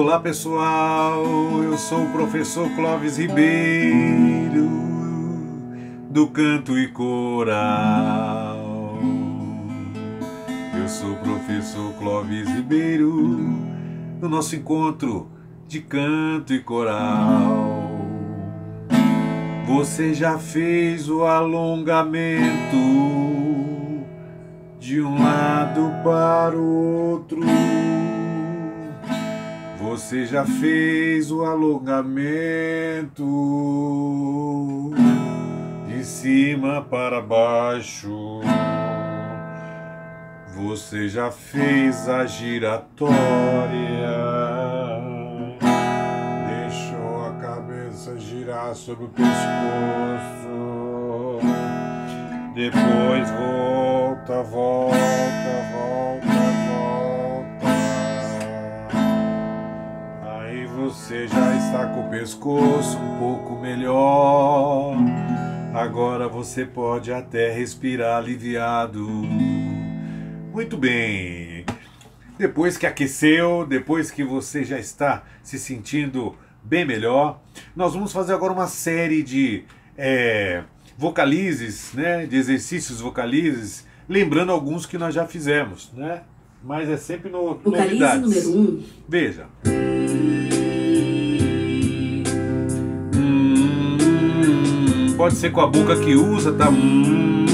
Olá pessoal, eu sou o professor Clóvis Ribeiro do Canto e Coral. Eu sou o professor Clóvis Ribeiro no nosso encontro de canto e coral. Você já fez o alongamento de um lado para o outro. Você já fez o alongamento de cima para baixo. Você já fez a giratória. Deixou a cabeça girar sobre o pescoço. Depois volta, volta, você já está com o pescoço um pouco melhor. Agora você pode até respirar aliviado. Muito bem. Depois que aqueceu, depois que você já está se sentindo bem melhor, nós vamos fazer agora uma série de é, vocalizes, né, de exercícios vocalizes, lembrando alguns que nós já fizemos, né? Mas é sempre no Vocalize novidades. número 1. Um. Veja. Pode ser com a boca que usa, tá? Hum,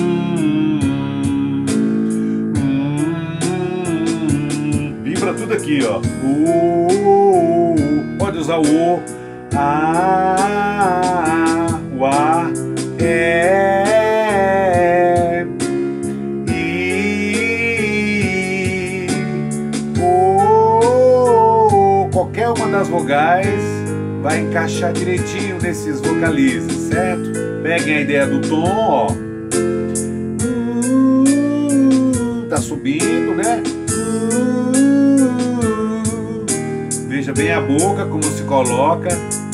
hum, vibra tudo aqui, ó. Pode usar o O, A, o A, é, I, o, qualquer uma das vogais vai encaixar direitinho nesses vocalizes, certo? Peguem a ideia do tom, ó. Tá subindo, né? Veja bem a boca como se coloca.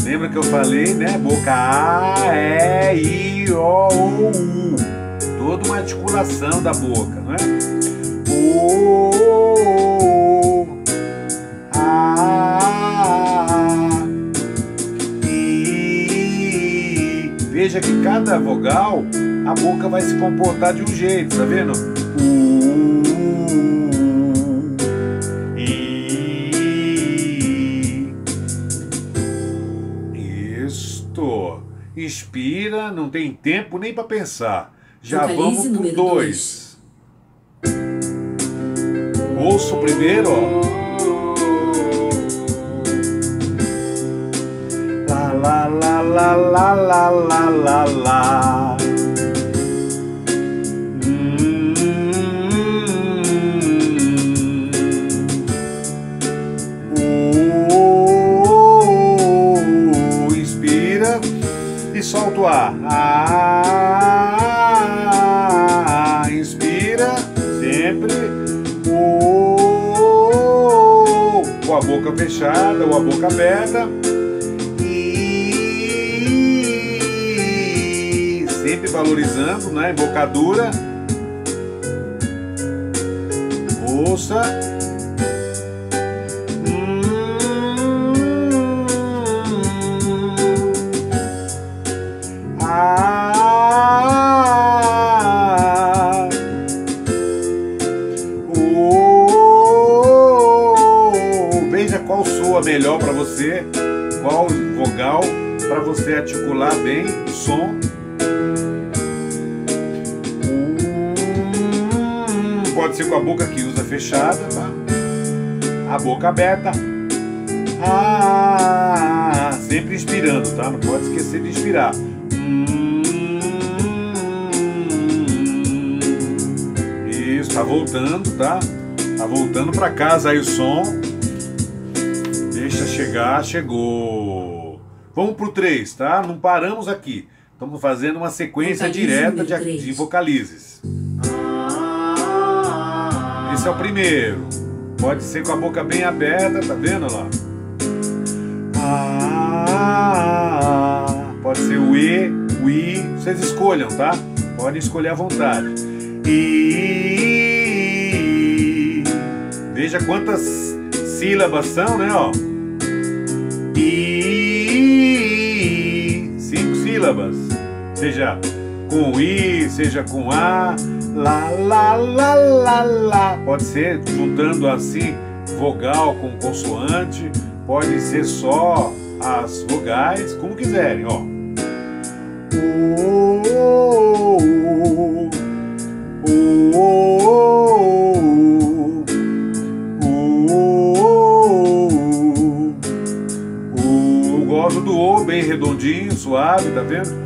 Lembra que eu falei, né? Boca A, E, I, O, U. Toda uma articulação da boca, Que cada vogal a boca vai se comportar de um jeito, tá vendo? U, I. Isto. Inspira, não tem tempo nem para pensar. Já Vocalize vamos pro dois. Ouça o primeiro, ó. La la la la la la la la inspira e solta o ar. Ah, inspira sempre. O, com a boca fechada ou a boca aberta. E sempre valorizando, né? Embocadura. Ouça. Hum. Ah. Veja qual soa melhor para você, qual vogal para você articular bem o som. Pode ser com a boca que usa fechada, tá? A boca aberta. Ah, sempre inspirando, tá? Não pode esquecer de inspirar. Isso, tá voltando, tá? Tá voltando para casa aí o som. Deixa chegar, chegou. Vamos pro 3, tá? Não paramos aqui. Estamos fazendo uma sequência Vocalize direta de, de vocalizes. Esse é o primeiro. Pode ser com a boca bem aberta, tá vendo lá? Ah, pode ser o E, o I. Vocês escolham, tá? Podem escolher à vontade. E Veja quantas sílabas são, né? Ó. I. Cinco sílabas. Seja com I, seja com A lá, lá, lá, lá, lá. Pode ser juntando assim vogal com consoante, pode ser só as vogais, como quiserem, ó. Gosto do O bem redondinho, suave, tá vendo?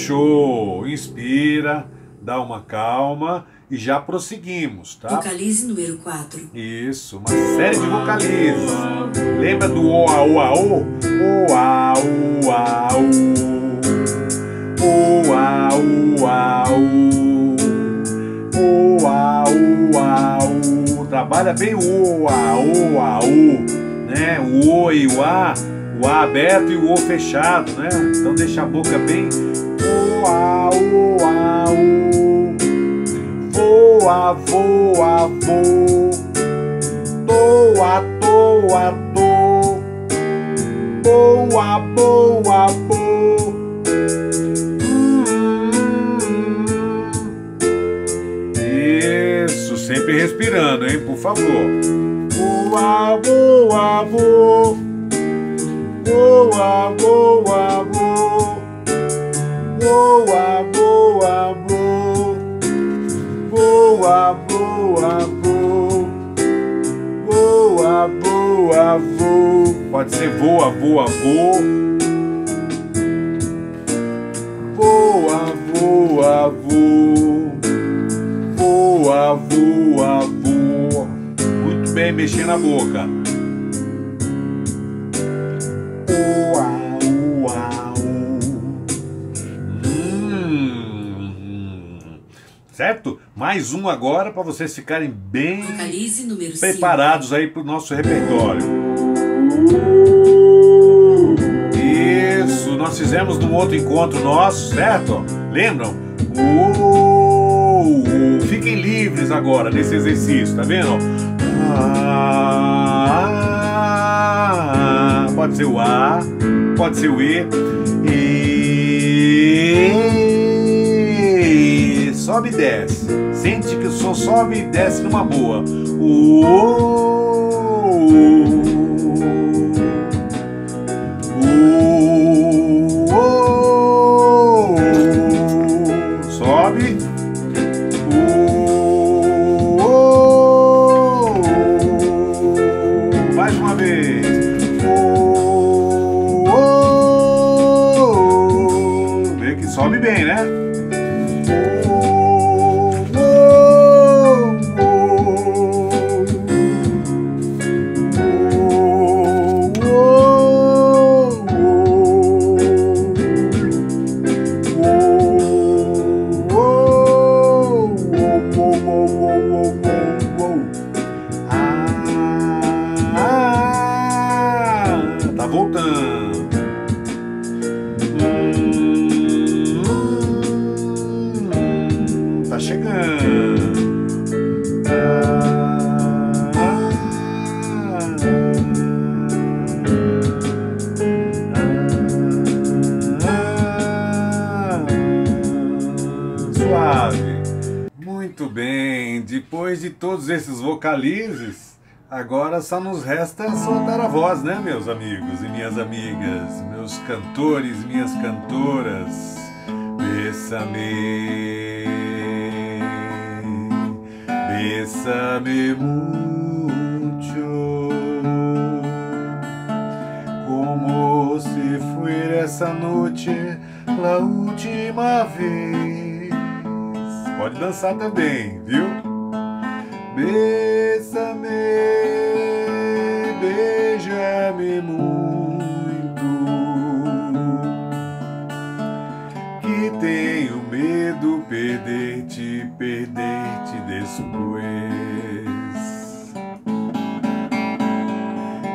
Fechou. Inspira, dá uma calma e já prosseguimos, tá? Vocalize número 4. Isso, uma série de vocalizes. Lembra do O, A, O, A, O? O, A, O, A, O. O, A, O, A, O. O, A, O, A, O. Trabalha bem o A, O, A, O. Né? O O e o A, o A aberto e o O fechado, né? Então deixa a boca bem au, au. Voa, voa, voa. Toa, toa, toa. Voa. Pode ser voa, voa, voa. Voa, voa, voa. Voa, voa, voa. Muito bem, mexer na boca. certo? Mais um agora para vocês ficarem bem preparados aí para o nosso repertório. Fizemos num outro encontro nosso, certo? Lembram? Uh, fiquem livres agora nesse exercício, tá vendo? Ah, pode ser o A, pode ser o E. E sobe e desce. Sente que o som sobe e desce numa boa. Sobe. Depois de todos esses vocalizes, agora só nos resta soltar a voz, né, meus amigos e minhas amigas, meus cantores, minhas cantoras. Bésame mucho, como se fuera essa noite la última vez. Pode dançar também, viu? Bésame, beija-me muito, que tenho medo perder-te, perder-te depois.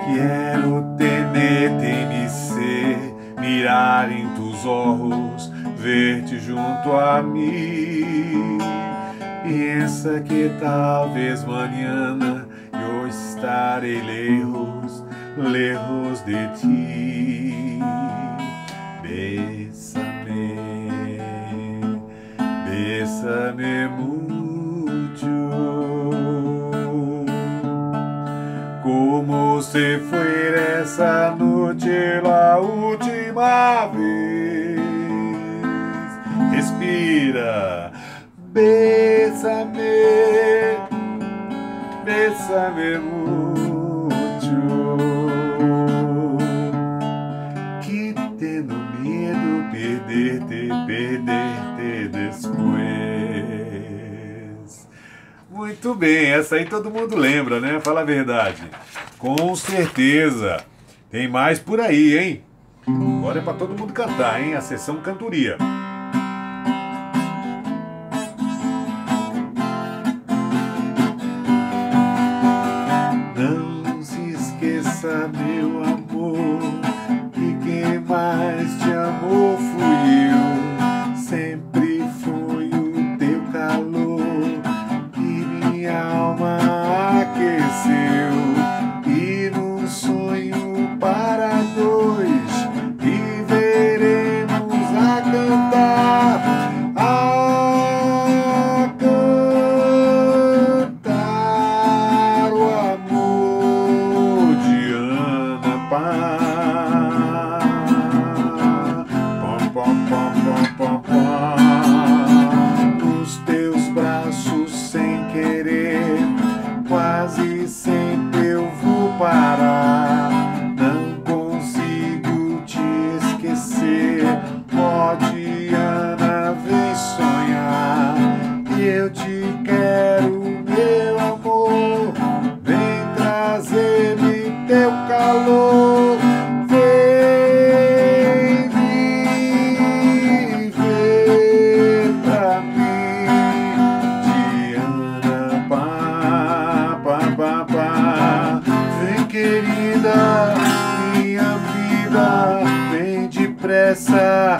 Quero tenerte em me ser, mirar em tus olhos, ver-te junto a mim Pensa que talvez mañana eu estarei lejos lejos de ti. Bésame, bésame mucho. Como se fuera esa noche la última vez. Respira, bésame, bésame mucho. Que tendo medo perderte, perderte después. Muito bem, essa aí todo mundo lembra, né? Fala a verdade. Com certeza. Tem mais por aí, hein? Agora é pra todo mundo cantar, hein? A sessão cantoria. começar.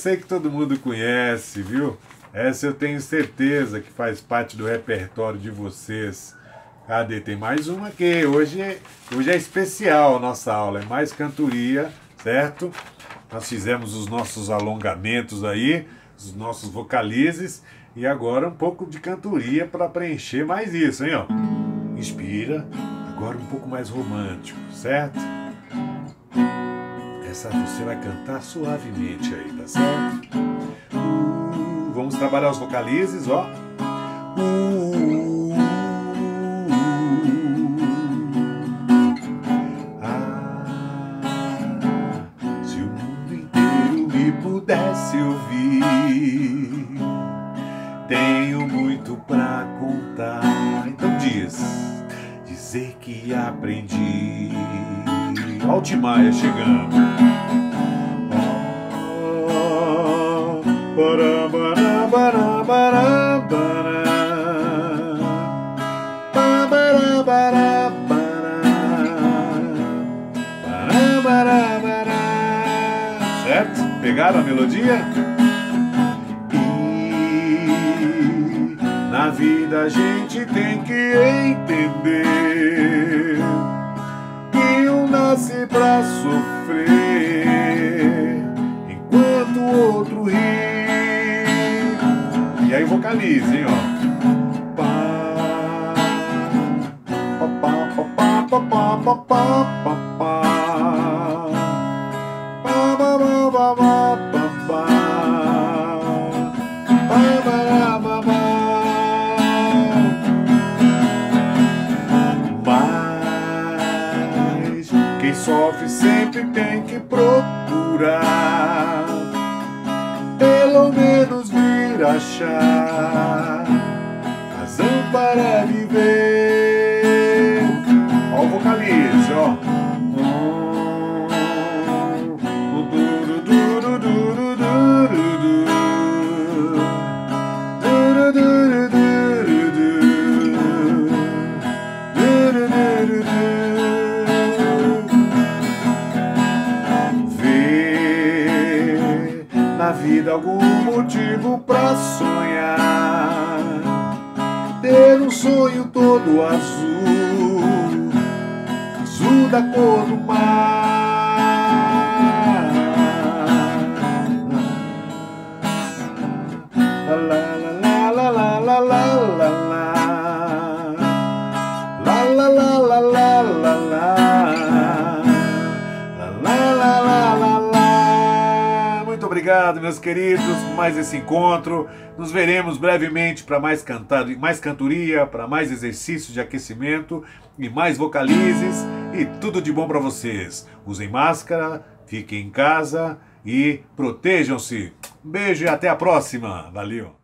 Sei que todo mundo conhece, viu? Essa eu tenho certeza que faz parte do repertório de vocês. Cadê? Tem mais uma aqui. Hoje é, hoje é especial a nossa aula, é mais cantoria, certo? Nós fizemos os nossos alongamentos aí, os nossos vocalizes, e agora um pouco de cantoria para preencher mais isso, hein? Ó. Inspira, agora um pouco mais romântico, certo? Você vai cantar suavemente aí, tá certo? Uh, vamos trabalhar os vocalizes, ó. Uh, ah, se o mundo inteiro me pudesse ouvir, tenho muito pra contar. Então diz, dizer que aprendi. Altimaia chegando. Pegaram a melodia? E na vida a gente tem que entender que um nasce pra sofrer enquanto o outro ri. E aí vocalize, hein, ó. Mas sempre tem que procurar pelo menos vir achar razão para viver. Obrigado, meus queridos, por mais esse encontro. Nos veremos brevemente para mais cantar, mais cantoria, para mais exercícios de aquecimento e mais vocalizes e tudo de bom para vocês. Usem máscara, fiquem em casa e protejam-se. Beijo e até a próxima. Valeu.